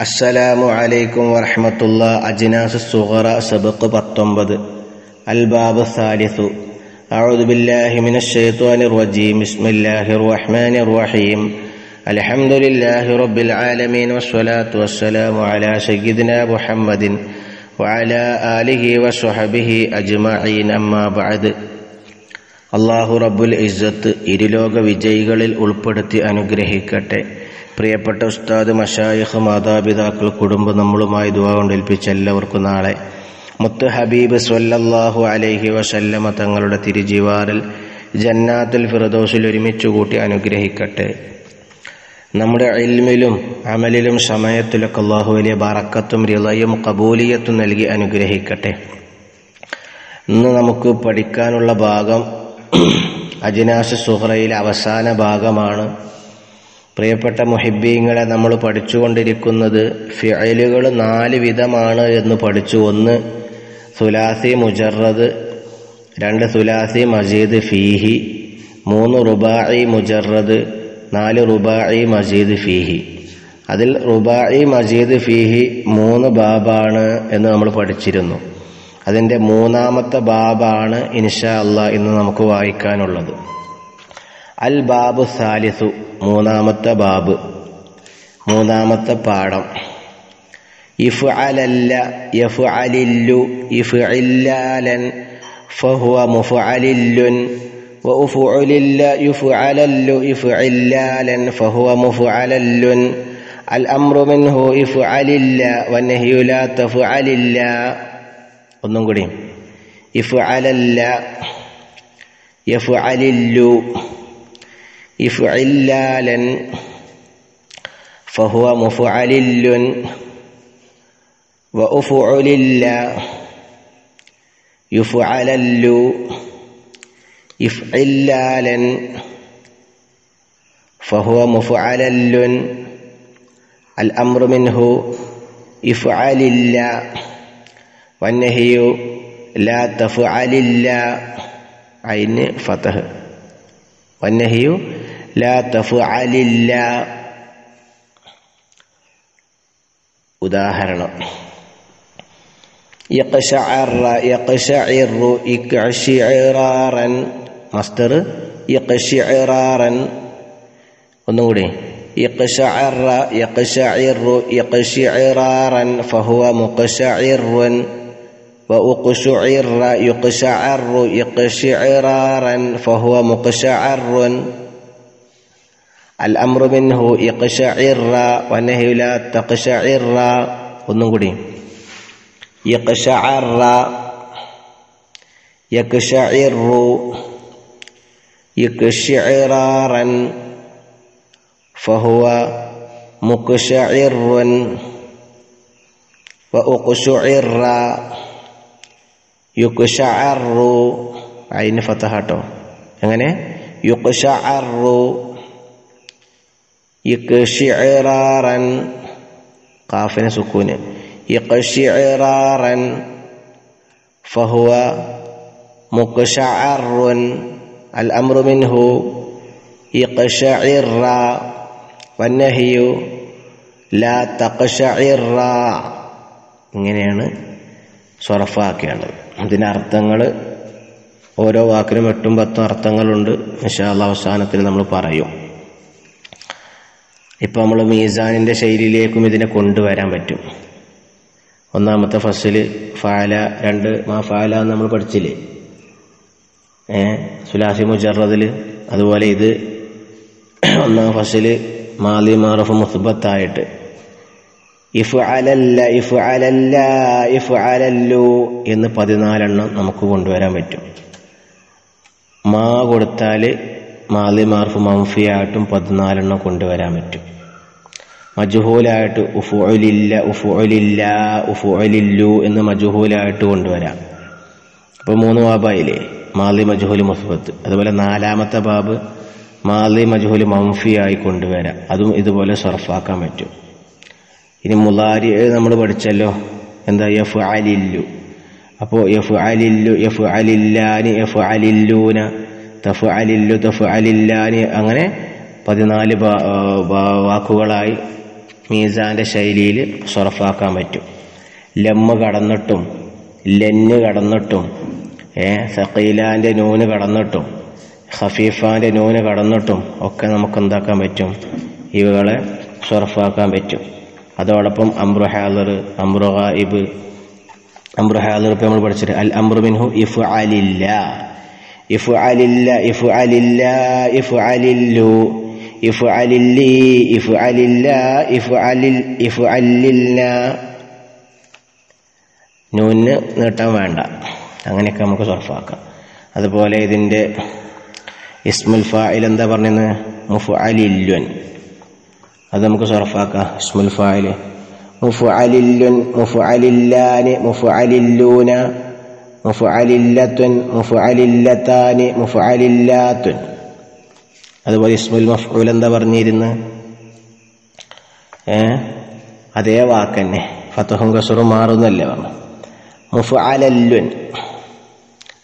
അസ്സലാമു അലൈക്കും വറഹമത്തുള്ള അജ്നാസ് സുഹറ സബക്ക് പത്തൊമ്പത് അൽബാബ് സാലിസു أعوذ بالله من الشيطان الرجيم بسم الله الرحمن الرحيم الحمد لله رب العالمين والصلاة والسلام على سيدنا محمد وعلى آله وصحبه أجمعين أما بعد അള്ളാഹു റബ്ബുൽ ഇസ്സത്ത് ഇരുലോക വിജയികളിൽ ഉൾപ്പെടുത്തി അനുഗ്രഹിക്കട്ടെ പ്രിയപ്പെട്ട ഉസ്താദ് മഷായിഖ് മാതാപിതാക്കൾ കുടുംബം നമ്മളുമായി ദുവാ കൊണ്ടേൽപ്പിച്ച എല്ലാവർക്കും നാളെ. മുത്ത് ഹബീബ് സ്വല്ലല്ലാഹു അലൈഹി വസല്ലമ തങ്ങളുടെ തിരുജിവാറിൽ ജന്നാത്തുൽ ഫിറദോസിൽ ഒരുമിച്ച് കൂട്ടി അനുഗ്രഹിക്കട്ടെ. നമ്മുടെ ഇൽമിലും അമലിലും സമയത്തിലൊക്കെ അള്ളാഹു വലിയ ബറക്കത്തും റിളയും കബൂലിയത്തും നൽകി അനുഗ്രഹിക്കട്ടെ. ഇന്ന് നമുക്ക് പഠിക്കാനുള്ള ഭാഗം അജിനാസ് സുഹ്റയിലെ അവസാന ഭാഗമാണ്. പ്രിയപ്പെട്ട മുഹിബീങ്ങളെ നമ്മൾ പഠിച്ചുകൊണ്ടിരിക്കുന്നത് ഫിയലുകൾ നാല് വിധമാണ് എന്ന് പഠിച്ചു. ഒന്ന് സുലാസി മുജറത് രണ്ട് സുലാസി മജീദ് ഫീഹി മൂന്ന് റുബായി മുജറത് നാല് റുബായി മജീദ് ഫീഹി. അതിൽ റുബായി മജീദ് ഫീഹി മൂന്ന് ബാബാണ് എന്ന് നമ്മൾ പഠിച്ചിരുന്നു. അതിന്റെ മൂന്നാമത്തെ ബാബാണ് ഇൻഷാ അല്ല ഇന്ന് നമുക്ക് വായിക്കാനുള്ളത്. അൽ ബാബു സാലിസു മൂന്നാമത്തെ ബാബ് മൂന്നാമത്തെ പാഠം ഇഫ് അലല്ല യഫ് അലില്ലു ഇഫ് ഇല്ലാലൻ ഫഹുവ മുഫ് അലില്ലുൻ وأفعل يفعلل إفعلالا فهو مفعلل الأمر منه إفعل والنهي لا تفعل ഒന്നും കൂടി ഇഫ് അലല്ല യഫ് അലില്ലു إفعلالا فهو مفعلل وأفعلل يفعلل إفعلالا فهو مفعلل. الأمر منه افعل الله والنهي لا تفعل الله عين فتح والنهي لا تفعل الله ഉദാഹരണം يقشعر يقشعر يقشعرارا മസ്തർ يقشعرارا ഒന്നുകൂടി يقشعر يقشعر يقشعرارا فهو مقشعر وأقشعر يقشعر يقشعرارا فهو مقشعر Al-ambro minhu yekesha wa nehe wila ta kesha irra wonunguri yekesha arra yekesha irru yekesha wa okosua irra yekesha arru aine fathahato jangan യുക്കുഷിറാറൻ കാഫിന് സുക്കൂന്. യുക്കുഷിറാറൻ ഫഹുവ മുക്കുഷാറുൻ അൽ അമ്രുമിൻഹു മിൻഹു. യുക്കുഷഇറ വന്നഹിയു ലാ തഖ്ഷഇറ ഇങ്ങനെയാണ് സ്വറഫാക്കേണ്ടത് അതിന്റെ അർത്ഥങ്ങൾ ഓരോ വാക്കിനും എട്ടും പത്തും അർത്ഥങ്ങളുണ്ട്. വിശാല അവസാനത്തിൽ നമ്മൾ പറയും. ഇപ്പം നമ്മൾ മീസാനിന്റെ ശൈലിയിലേക്കും ഇതിനെ കൊണ്ടുവരാൻ പറ്റും. ഒന്നാമത്തെ ഫസിൽ ഫാല രണ്ട് മാ ഫാല എന്ന് നമ്മൾ പഠിച്ചില്ലേ? ഏ സുലാസി മുജറതിൽ അതുപോലെ ഇത് ഒന്നാം ഫസിൽ മാലി മാറഫ് മുസ്ബത്തായിട്ട്. ഇഫ് അലല്ല ഇഫ് അലല്ല ഇഫ് അലല്ലു എന്ന് പതിനാലെണ്ണം നമുക്ക് കൊണ്ടുവരാൻ പറ്റും. മാ കൊടുത്താൽ മാലി മാർഫ് മംഫിയായിട്ടും പതിനാലെണ്ണം കൊണ്ടുവരാൻ പറ്റും. മജുഹൂലായിട്ട് ഉഫുലില്ല ഉഫുലില്ല ഉഫുലില്ലു എന്ന് മജുഹൂലായിട്ട് കൊണ്ടുവരാം. അപ്പോൾ മൂന്ന് ബാബായില്ലേ? മാലി മജുഹുൽ മുസ്ബത്ത്. അതുപോലെ നാലാമത്തെ ബാബ് മാലി മജുഹുൽ മംഫിയായി കൊണ്ടുവരാം. അതും ഇതുപോലെ സർഫാക്കാൻ പറ്റും. ഇനി മുലാരി നമ്മൾ പഠിച്ചല്ലോ. എന്താ? യഫ് അലില്ലു അപ്പോൾ യഫ് അലില്ലു യഫ് അലില്ലാനി യഫ് അലില്ലൂന തഫ് അലില്ലു തഫ് അലില്ലാനി അങ്ങനെ പതിനാല് വാക്കുകളായി മീസാന്റെ ശൈലിയിൽ സൊറഫാക്കാൻ പറ്റും. ലമ്മ് കടന്നിട്ടും ലെന്ന് കടന്നിട്ടും ഏ സക്കീലാന്റെ നൂന് കടന്നിട്ടും ഹഫീഫാന്റെ നൂന് കടന്നിട്ടും ഒക്കെ നമുക്ക് എന്താക്കാൻ പറ്റും? ഇവകളെ സൊറഫാക്കാൻ പറ്റും. അതോടൊപ്പം അമ്രു ഹാലർ അമ്രു ഗായിബ് അമ്രു ഹാലർ ഇപ്പം നമ്മൾ പഠിച്ചിട്ട് അൽ അമ്രു മിൻഹു ഇഫു അലില്ല ഇഫു നൂന് നീട്ടാൻ വേണ്ട. അങ്ങനെയൊക്കെ നമുക്ക് സർഫാക്കാം അതുപോലെ ഇതിന്റെ ഇസ്മുൽ ഫായിൽ എന്താ പറഞ്ഞത് മുഫു അലില്ലുൻ അത് നമുക്ക് സർഫാക്കാം ഇസ്മുൽ ഫായിൽ. മുഫു അലില്ലുൻ മുഫു അലില്ലാന് മുഫു അലില്ലൂന അതുപോലെ ഇസ്മുൽ മഫ്ഊൽ എന്താ പറഞ്ഞിരുന്ന്? അതേ വാക്കന്നെ. ഫത്തഹും കസുറും മാറുന്നല്ലേ പറഞ്ഞു. മുഫ് അലല്ലുൻ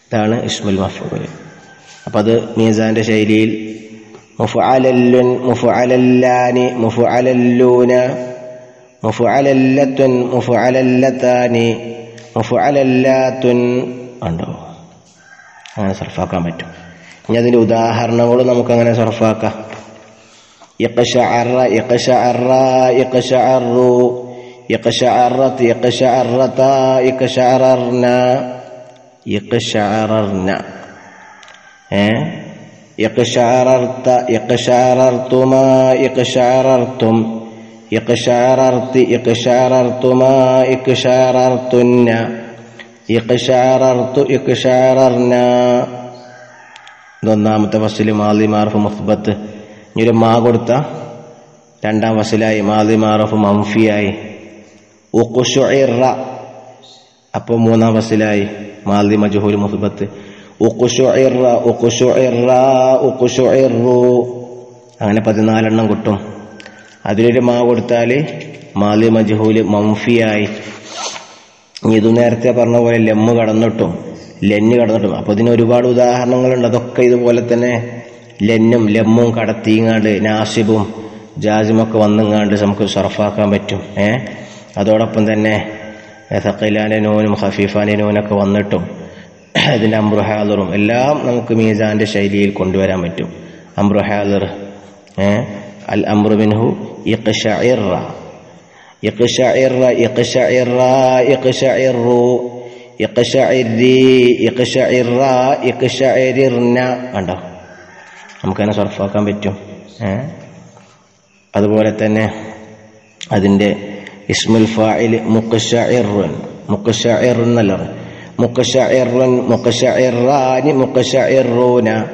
ഇതാണ് ഇസ്മുൽ മഫ്ഊൽ. അപ്പം അത് മീസാന്റെ ശൈലിയിൽ മുഫ് അലല്ലുൻ മുഫു അലല്ലാനി മുഫു അലല്ലൂന മുഫു അലല്ലത്തുൻ മുഫു അലല്ലത്താനി മുഫു അലല്ലാത്തുൻ ഉണ്ടോ അങ്ങനെ സർഫാക്കാൻ പറ്റും ഇനി അതിൻ്റെ ഉദാഹരണങ്ങളും നമുക്ക് അങ്ങനെ സർഫാക്കാം يقشعر يقشعر يقشعر يقشعرت يقشعرتا يقشعررنا يقشعررنا ഏ يقشعررت يقشعررتما يقشعررتم ഇഖ്ഷാറർത്തി ഇഖ്ഷാറർത്തുമാ ഇഖ്ഷാറർത്തുന്ന. ഇഖ്ഷാറർത്തു ഇഖ്ഷാറർന ഇതൊന്നാമത്തെ ഫസിൽ മാലി മാർഫ് മുസ്ബത്ത്. ഇനി ഒരു മാ കൊടുത്ത. രണ്ടാം ഫസിലായി മാലി മാറഫ് മംഫിയായി. ഉഖുഷുഇറ. അപ്പോൾ മൂന്നാം ഫസിലായി മാലി മജുഹൂൽ മുസ്ബത്ത്. ഉഖുഷുഇറ ഉഖുഷുഇറ ഉഖുഷുഇറു. അങ്ങനെ പതിനാലെണ്ണം കിട്ടും. അതിലൊരു മാ കൊടുത്താൽ മാലി മജ്ഹൂൽ മംഫിയായി. ഇതു നേരത്തെ പറഞ്ഞ പോലെ ലെമ്മ് കടന്നിട്ടും ലെന്ന് കടന്നിട്ടും. അപ്പോൾ ഇതിന് ഒരുപാട് ഉദാഹരണങ്ങളുണ്ട്. അതൊക്കെ ഇതുപോലെ തന്നെ ലെന്നും ലെമ്മും കടത്തിങ്ങാണ്ട് നാസിബും ജാസിമൊക്കെ വന്നിങ്ങാണ്ട് നമുക്ക് സർഫാക്കാൻ പറ്റും. ഏ? അതോടൊപ്പം തന്നെ സക്കൈലാന്റെ നൂനും ഹഫീഫാന്റെ നൂനൊക്കെ വന്നിട്ടും ഇതിന്റെ അമ്രുഹാദറും എല്ലാം നമുക്ക് മീസാന്റെ ശൈലിയിൽ കൊണ്ടുവരാൻ പറ്റും. അമ്രുഹാദർ ഏ? അൽ അമ്രുബിൻഹു ഇഖ്ഷഇറ ഇഖ്ഷഇറ ഇഖ്ഷഇറ ഇഖ്ഷഇറു ഇഖ്ഷഇരി ഇഖ്ഷഇറ ഇഖ്ഷഇരിർന കണ്ടോ? നമുക്കതിനെ സർഫാക്കാൻ പറ്റും. ഏ? അതുപോലെ തന്നെ അതിന്റെ ഇസ്മുൽ ഫായിൽ മുഖ്ഷഇറുൻ മുഖ്ഷഇർ എന്നല്ല. മുഖ്ഷഇറുൻ മുഖ്ഷഇറാനി മുഖ്ഷഇറൂന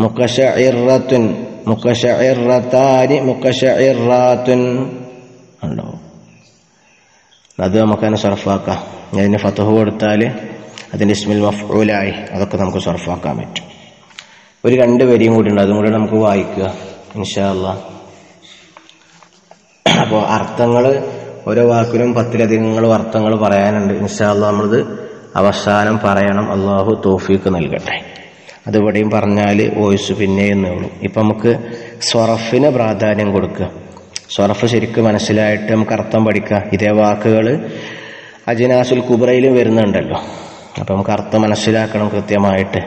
മുഖ്ഷഇറത്തുൻ മുഖ്ഷഇറത്താനി മുഖ്ഷഇറാത്തുൻ ഉണ്ടോ? അത് നമുക്കതിനെ സർഫാക്കാം. അതിന് ഫതഹ് കൊടുത്താൽ അതിന്റെ ഇസ്മിൽ മഫ്ഊലായി. അതൊക്കെ നമുക്ക് സർഫാക്കാൻ പറ്റും. ഒരു രണ്ട് വരിയും കൂടി ഉണ്ട്. അതും കൂടി നമുക്ക് വായിക്കുക. ഇൻഷാല്ല അപ്പോൾ അർത്ഥങ്ങൾ ഓരോ വാക്കിലും പത്തിലധികങ്ങളും അർത്ഥങ്ങൾ പറയാനുണ്ട്. ഇൻഷാല്ല നമ്മളത് അവസാനം പറയണം. അള്ളാഹു തോഫീക്ക് നൽകട്ടെ. അതിവിടെയും പറഞ്ഞാൽ വോയിസ് പിന്നെയും നീളും ഇപ്പം നമുക്ക് സ്വറഫിന് പ്രാധാന്യം കൊടുക്കുക. സ്വറഫ് ശരിക്കും മനസ്സിലായിട്ട് നമുക്ക് അർത്ഥം പഠിക്കുക. ഇതേ വാക്കുകൾ അജിനാസുൽ കുബ്രയിലും വരുന്നുണ്ടല്ലോ. അപ്പം നമുക്ക് അർത്ഥം മനസ്സിലാക്കണം കൃത്യമായിട്ട്.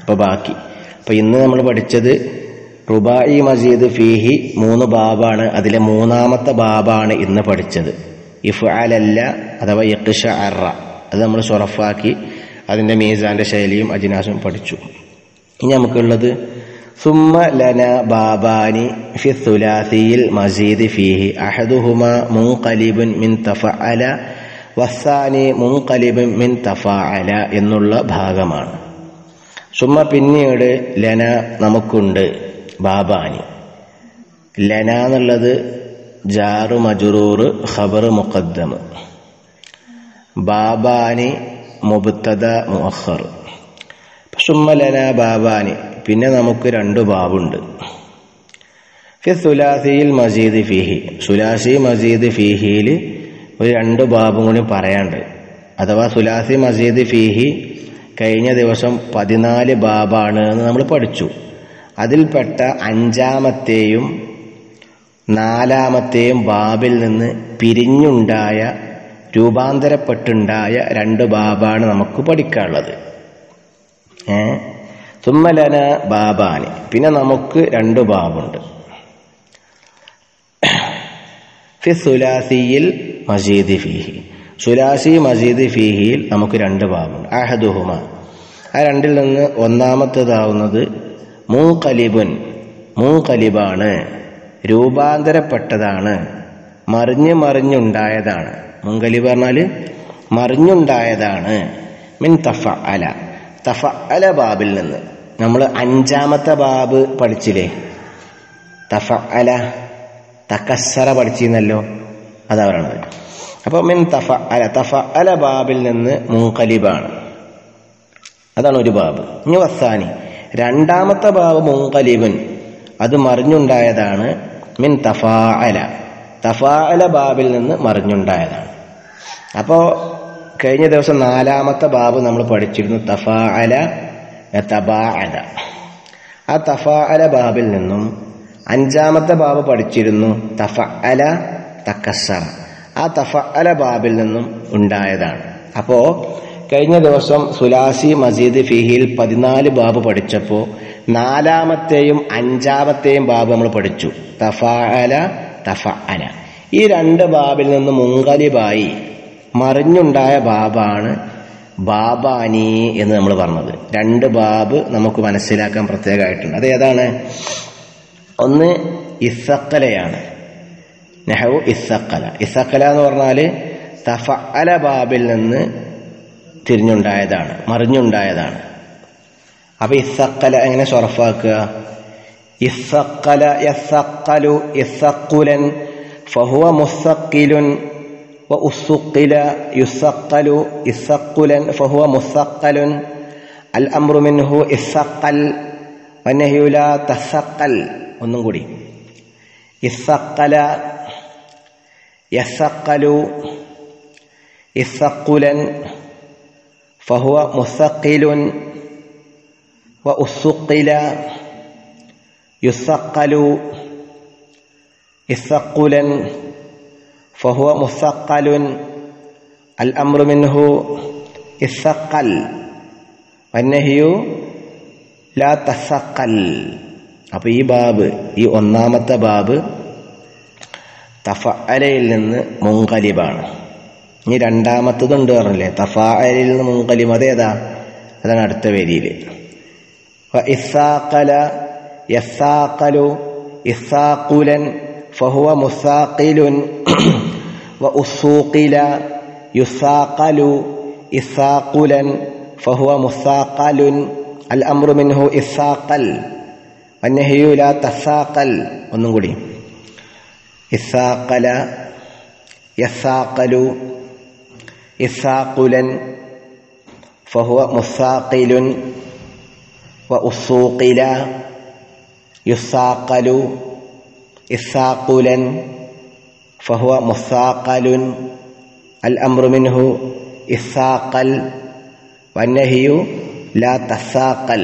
അപ്പോൾ ബാക്കി. അപ്പോൾ ഇന്ന് നമ്മൾ പഠിച്ചത് റുബായി മജീദ് ഫീഹി മൂന്ന് ബാബാണ്. അതിലെ മൂന്നാമത്തെ ബാബാണ് ഇന്ന് പഠിച്ചത്. ഇഫ് അലല്ല അഥവാ യക്ഷ അറ അത് നമ്മൾ സ്വറഫാക്കി അതിന്റെ മീസാന്റെ ശൈലിയും അജിനാസും പഠിച്ചു. ഇനി നമുക്കുള്ളത് സുമ്മ ലന ബാബാനി ഫി സുലാസിയിൽ മജീദ് ഫീഹി അഹദുഹുമ മുൻകലിബുൻ മിൻ തഫ അല വസാനി മുൻകലിബുൻ മിൻ തഫ അല എന്നുള്ള ഭാഗമാണ്. സുമ്മ പിന്നീട് ലന നമുക്കുണ്ട് ബാബാനി. ലന എന്നുള്ളത് ജാറു മജുറൂർ ഖബർ മുഖദ്ദം ബാബാനി മുബത്തദ മുഹർ സുമ്മ ലന ബാബാനി പിന്നെ നമുക്ക് രണ്ട് ബാബുണ്ട്. സുലാസിയിൽ മജീദ് ഫിഹി. സുലാസി മജീദ് ഫിഹിയിൽ ഒരു രണ്ട് ബാബും കൂടി പറയാണ്ട് അഥവാ സുലാസി മജീദ് ഫിഹി കഴിഞ്ഞ ദിവസം പതിനാല് ബാബാണ് എന്ന് നമ്മൾ പഠിച്ചു. അതിൽപ്പെട്ട അഞ്ചാമത്തെയും നാലാമത്തെയും ബാബിൽ നിന്ന് പിരിഞ്ഞുണ്ടായ രൂപാന്തരപ്പെട്ടുണ്ടായ രണ്ട് ബാബാണ് നമുക്ക് പഠിക്കാനുള്ളത്. ഏ? തുമ്മലന ബാബാന് പിന്നെ നമുക്ക് രണ്ട് ബാബുണ്ട്. ഫിസുലാസിയിൽ മജീദ് ഫീഹി. സുലാസി മജീദ് ഫീഹിയിൽ നമുക്ക് രണ്ട് ബാബുണ്ട്. അഹദുഹുമ. ആ രണ്ടിൽ നിന്ന് ഒന്നാമത്തേതാവുന്നത് മൂക്കലിബുൻ മൂക്കലിബാണ് രൂപാന്തരപ്പെട്ടതാണ്. മറിഞ്ഞ് മറിഞ്ഞുണ്ടായതാണ്. മുങ്കലിബ് പറഞ്ഞാൽ മറിഞ്ഞുണ്ടായതാണ്. മിൻ തഫ അല തഫ അല ബാബിൽ നിന്ന്. നമ്മൾ അഞ്ചാമത്തെ ബാബ് പഠിച്ചില്ലേ? തഫ അല തക്കസ്സറ പഠിച്ചിരുന്നല്ലോ അതാ പറയണത് അപ്പോൾ മിൻ തഫ അല തഫ അല ബാബിൽ നിന്ന് മുങ്കലിബാണ് അതാണ് ഒരു ബാബ്. ഇനി വസാനി രണ്ടാമത്തെ ബാബ് മുങ്കലിബൻ അത് മറിഞ്ഞുണ്ടായതാണ് മിൻ തഫാ അല തഫാ അല ബാബിൽ നിന്ന് മറിഞ്ഞുണ്ടായതാണ്. അപ്പോൾ കഴിഞ്ഞ ദിവസം നാലാമത്തെ ബാബ് നമ്മൾ പഠിച്ചിരുന്നു തഫാ അല തബാ അല ആ തഫാ അല ബാബിൽ നിന്നും അഞ്ചാമത്തെ ബാബ് പഠിച്ചിരുന്നു തഫ അല ആ തഫ അല ബാബിൽ നിന്നും ഉണ്ടായതാണ്. അപ്പോൾ കഴിഞ്ഞ ദിവസം സുലാസി മസീദ് ഫിഹിയിൽ പതിനാല് ബാബ് പഠിച്ചപ്പോൾ നാലാമത്തെയും അഞ്ചാമത്തെയും ബാബ് നമ്മൾ പഠിച്ചു. തഫ അല തഫ അല ഈ രണ്ട് ബാബിൽ നിന്ന് മുങ്കലിബായി മറിഞ്ഞുണ്ടായ ബാബാണ് ബാബാനി എന്ന് നമ്മൾ പറഞ്ഞത്. രണ്ട് ബാബ് നമുക്ക് മനസ്സിലാക്കാൻ പ്രത്യേകമായിട്ടുണ്ട്. അത് ഏതാണ്? ഒന്ന് ഇസക്കലയാണ് നെഹവു ഇസക്കല ഇസക്കല എന്ന് പറഞ്ഞാൽ തഫ അല ബാബിൽ നിന്ന് തിരിഞ്ഞുണ്ടായതാണ് മറിഞ്ഞുണ്ടായതാണ്. അപ്പൊ ഇസക്കല എങ്ങനെ സ്വർഫാക്കുക ഇസക്കല യസക്കലു ഇസക്കുലൻ ഫഹുവ മുസക്കിലുൻ وأثقل يثقل إثقلا فهو مثقل الأمر منه إثقل والنهي لا تثقل ഒന്നും കൂടി ഇസക്കല യസക്കലു ഇസക്കുലൻ ഫഹുവ മുസക്കിലുൻ വ ഉസുക്കില യുസക്കലു ഫഹുവ مثقل. അൽ منه മിൻഹു والنهي لا ലാ അപ്പൊ അപ്പോൾ ഈ ബാബ് ഈ ഒന്നാമത്തെ ബാബ് തഫഅലയിൽ നിന്ന് മുങ്കലിബാണ് ഇനി രണ്ടാമത്തതുണ്ട് പറഞ്ഞില്ലേ? തഫാഅലിൽ നിന്ന് മുങ്കലിം അതേതാ? അതാണ് അടുത്ത വരിയിൽ ഇസാക്കല യസാക്കലു ഇസാക്കുലൻ ഫഹുവ മുസാക്കിലുൻ وأسوقل يثاقل إثاقلا فهو مثاقل الأمر منه إثاقل والنهي لا تثاقل ഒന്നും കൂടി ഇസാക്കല യസാക്കലു ഇസാക്കുലൻ ഫഹുവ മുസാക്കിലുൻ വ ഉസൂക്കില യുസാക്കലു إثاقلا فهو مثاقل الأمر منه إثاقل والنهي لا تثاقل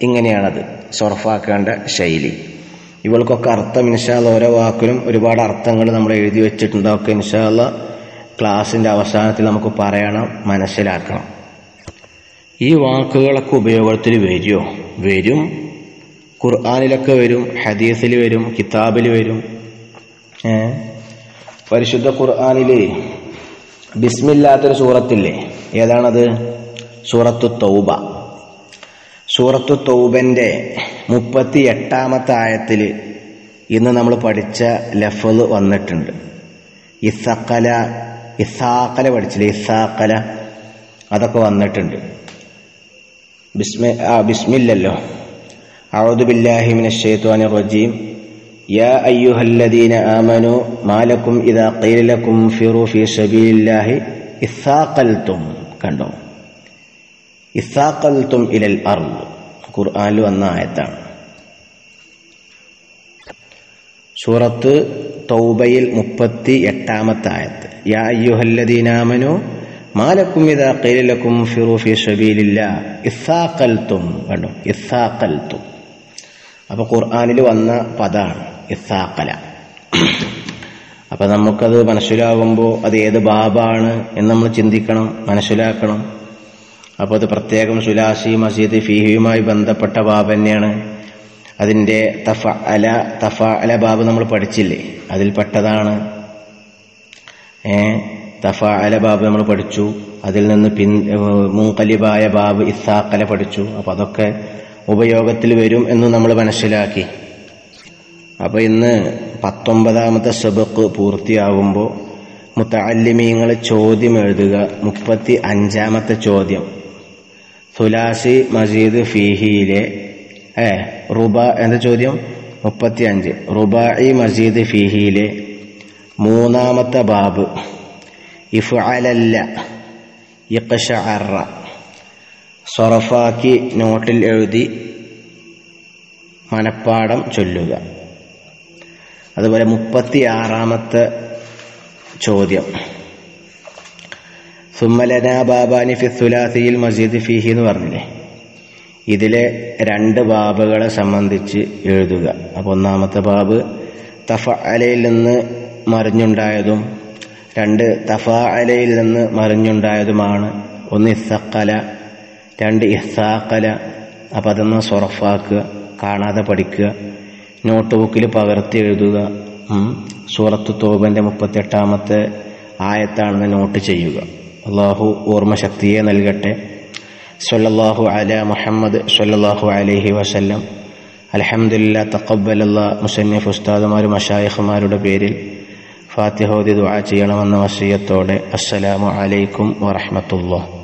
ഇങ്ങനെയാണത് ഷൊറഫാക്കേണ്ട ശൈലി ഇവൾക്കൊക്കെ അർത്ഥം ഇൻഷാല്ല ഓരോ വാക്കിലും ഒരുപാട് അർത്ഥങ്ങൾ നമ്മൾ എഴുതി വെച്ചിട്ടുണ്ട് ഒക്കെ ഇൻഷാല്ല ക്ലാസ്സിൻ്റെ അവസാനത്തിൽ നമുക്ക് പറയണം മനസ്സിലാക്കണം ഈ വാക്കുകളൊക്കെ ഉപയോഗത്തിൽ വരുമോ വരും ഖുർആാനിലൊക്കെ വരും ഹദീസിൽ വരും കിതാബിൽ വരും ഏ പരിശുദ്ധ ഖുർആാനിലെ ബിസ്മില്ലാത്തൊരു സൂറത്തില്ലേ? ഏതാണത്? സൂറത്തു തൗബ. സൂറത്തു തൗബന്റെ മുപ്പത്തി എട്ടാമത്തെ ആയത്തിൽ ഇന്ന് നമ്മൾ പഠിച്ച ലഫൽ വന്നിട്ടുണ്ട്. ഇസക്കല ഇസാക്കല പഠിച്ചില്ലേ? ഇസാക്കല അതൊക്കെ വന്നിട്ടുണ്ട്. ബിസ്മി ആ ബിസ്മില്ലല്ലോ. അഴുദുബില്ലാഹിമിൻ ഷെയ്ത്വാനി റജീം. يا أيها الذين آمنوا ما لكم إذا قيل لكم انفروا في سبيل الله إثاقلتم കണ്ടോ ഇസാക്കൽത്തും ഇലൽ അർദ് ഖുർആനിൽ വന്ന ആയത്താണ് സൂറത്ത് തൗബയിൽ മുപ്പത്തി എട്ടാമത്തെ ആയത്ത് യാ അയ്യുഹല്ലദീനാമനു മാലക്കും ഇതാ കൈലക്കും ഫിറു ഫി സബീലില്ല ഇസാക്കൽത്തും കണ്ടോ ഇസാക്കൽത്തും അപ്പോൾ ഖുർആനിൽ വന്ന പദമാണ് ഇസാക്കല അപ്പം നമുക്കത് മനസ്സിലാകുമ്പോൾ അത് ഏത് ബാബാണ് എന്ന് നമ്മൾ ചിന്തിക്കണം മനസ്സിലാക്കണം. അപ്പോൾ അത് പ്രത്യേകം സുലാസി മസീദ് ഫീഹിയുമായി ബന്ധപ്പെട്ട ബാബ് തന്നെയാണ്. അതിന്റെ തഫ അല തഫ അല ബാബ് നമ്മൾ പഠിച്ചില്ലേ? അതിൽപ്പെട്ടതാണ് ഏ തഫ അല ബാബ് നമ്മൾ പഠിച്ചു. അതിൽ നിന്ന് പിൻ മൂക്കലിബായ ബാബ് ഇസാക്കല പഠിച്ചു. അപ്പോൾ അതൊക്കെ ഉപയോഗത്തിൽ വരും എന്ന് നമ്മൾ മനസ്സിലാക്കി. അപ്പോൾ ഇന്ന് പത്തൊമ്പതാമത്തെ സബക്ക് പൂർത്തിയാകുമ്പോൾ മുത്തല്ലിമീങ്ങൾ ചോദ്യം എഴുതുക. മുപ്പത്തി അഞ്ചാമത്തെ ചോദ്യം. സുലാസി മജീദ് ഫീഹിയിലെ ഏ റുബ എന്താ ചോദ്യം? മുപ്പത്തി അഞ്ച് റുബായി മജീദ് ഫീഹിയിലെ മൂന്നാമത്തെ ബാബ്. ഇഫ്അലല്ല ഇഖ്ശഅറ സൊറഫാക്കി നോട്ടിൽ എഴുതി മനപ്പാടം ചൊല്ലുക. അതുപോലെ മുപ്പത്തി ആറാമത്തെ ചോദ്യം. സുമലന ബാബാനി ഫിസുലാസിയിൽ മസ്ജിദ് ഫിഹി എന്ന് പറഞ്ഞില്ലേ? ഇതിലെ രണ്ട് ബാബുകളെ സംബന്ധിച്ച് എഴുതുക. അപ്പോൾ ഒന്നാമത്തെ ബാബ് തഫ അലയിൽ നിന്ന് മറിഞ്ഞുണ്ടായതും രണ്ട് തഫ അലയിൽ നിന്ന് മറിഞ്ഞുണ്ടായതുമാണ്. ഒന്ന് ഇസക്കല രണ്ട് ഇസാക്കല അപ്പം അതൊന്ന് സൊറഫാക്കുക കാണാതെ പഠിക്കുക. നോട്ട് ബുക്കിൽ പകർത്തി എഴുതുക. സൂറത്ത് തോബന്റെ മുപ്പത്തെട്ടാമത്തെ ആയത്താണെന്ന് നോട്ട് ചെയ്യുക. അള്ളാഹു ഓർമ്മശക്തിയെ നൽകട്ടെ. സൊല്ലാഹു അല മുഹമ്മദ് സല്ലല്ലാഹു അലൈഹി വസല്ലം. അൽഹംദുലില്ലാ തക്കബലല്ല മുസന്നിഫ് ഉസ്താദുമാരും അഷായഹുമാരുടെ പേരിൽ ഫാത്തിഹോദി ദുആ ചെയ്യണമെന്ന വസീയത്തോടെ അസ്സലാമു അലൈക്കും വറഹ്മത്തുള്ളാഹി.